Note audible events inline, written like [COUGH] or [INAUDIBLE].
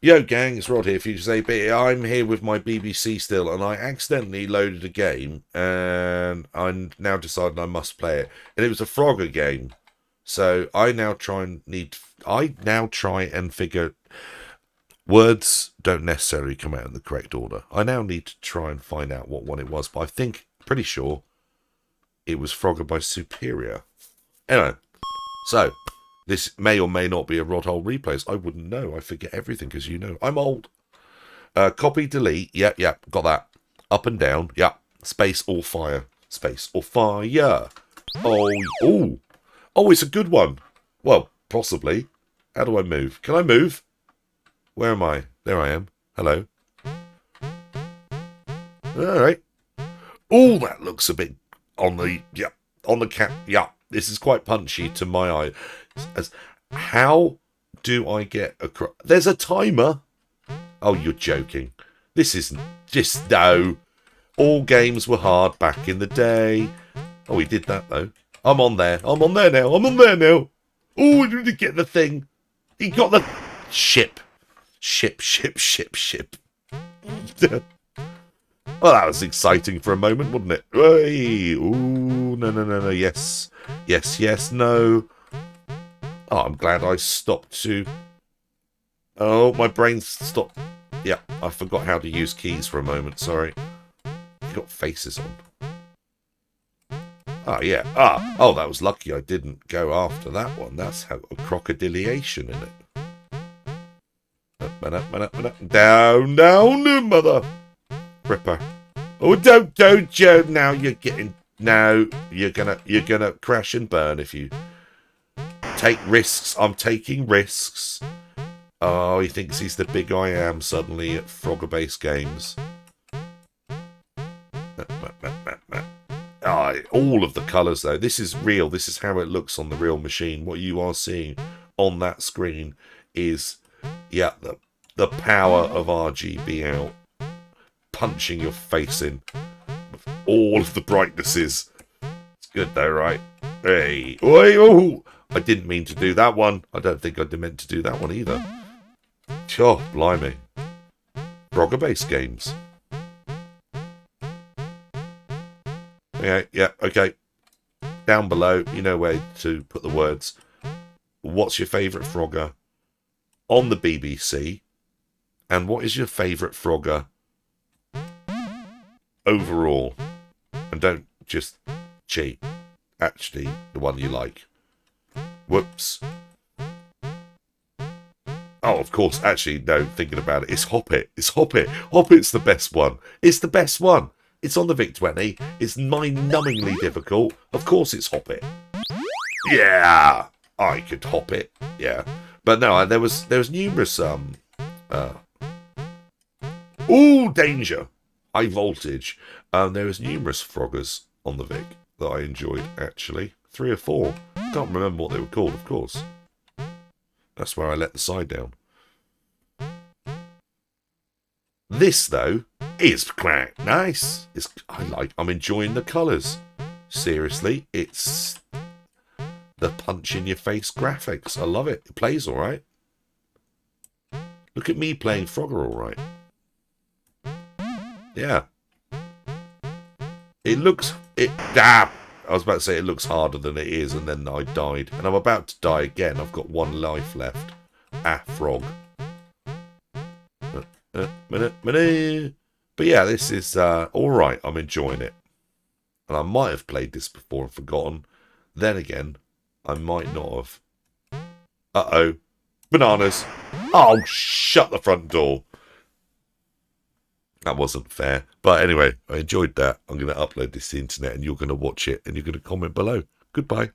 Yo, gang, it's Rod here, Future Bit. I'm here with my BBC still, and I accidentally loaded a game, and I'm now deciding I must play it. And it was a Frogger game, so I now try and need. I now try and figure. Words don't necessarily come out in the correct order. I now need to try and find out what one it was, but I think, pretty sure, it was Frogger by Superior. Anyway, so this may or may not be a Rod Hull replays. I wouldn't know. I forget everything because you know I'm old. Uh, copy, delete. Yep, yep, got that. Up and down. Yep. Space or fire. Space or fire. Oh, oh, oh! It's a good one. Well, possibly. How do I move? Can I move? Where am I? There I am. Hello. All right. Oh, that looks a bit on the yeah on the cap. Yeah, this is quite punchy to my eye. As how do I get across? There's a timer. Oh, you're joking. This isn't just no. All games were hard back in the day. Oh, we did that though. I'm on there. I'm on there now. I'm on there now. Oh, did he get the thing? He got the ship. Ship, ship, ship, ship. [LAUGHS] well, that was exciting for a moment, wasn't it? Hey, ooh, no, no, no, no, yes. Yes, yes, no. Oh, I'm glad I stopped to... Oh, my brain stopped. Yeah, I forgot how to use keys for a moment, sorry. You got faces on. Oh, yeah. Ah, oh, that was lucky I didn't go after that one. That's how a crocodiliation in it. Down, down, mother. Ripper. Oh, don't, don't, Joe. Now you're getting... Now you're gonna, you're gonna crash and burn if you take risks. I'm taking risks. Oh, he thinks he's the big I am suddenly at Frogger Base Games. All of the colours, though. This is real. This is how it looks on the real machine. What you are seeing on that screen is, yeah, the, the power of RGB out. Punching your face in. All of the brightnesses. It's good, though, right? Hey. Oh, I didn't mean to do that one. I don't think I meant to do that one either. Oh, blimey. Frogger Base Games. Yeah, yeah, okay. Down below, you know where to put the words. What's your favourite Frogger on the BBC? And what is your favourite Frogger overall? And don't just cheat. Actually, the one you like. Whoops. Oh, of course. Actually, no, thinking about it, it's Hoppet. It's Hoppet. Hoppet's the best one. It's the best one. It's on the VIC-20. It's mind-numbingly difficult. Of course it's Hoppet. Yeah! I could hop it. Yeah. But no, there was there was numerous um uh Ooh, danger. High voltage. Um there was numerous froggers on the Vic that I enjoyed actually. Three or four. Can't remember what they were called, of course. That's where I let the side down. This, though, is quite nice. It's, I like, I'm enjoying the colours. Seriously, it's the punch in your face graphics. I love it. It plays alright. Look at me playing Frogger alright. Yeah. It looks, it, ah, I was about to say it looks harder than it is, and then I died. And I'm about to die again. I've got one life left. Ah, frog. But yeah, this is uh, alright. I'm enjoying it. And I might have played this before and forgotten. Then again, I might not have. Uh-oh. Bananas. Oh, shut the front door. That wasn't fair. But anyway, I enjoyed that. I'm going to upload this to the internet and you're going to watch it and you're going to comment below. Goodbye.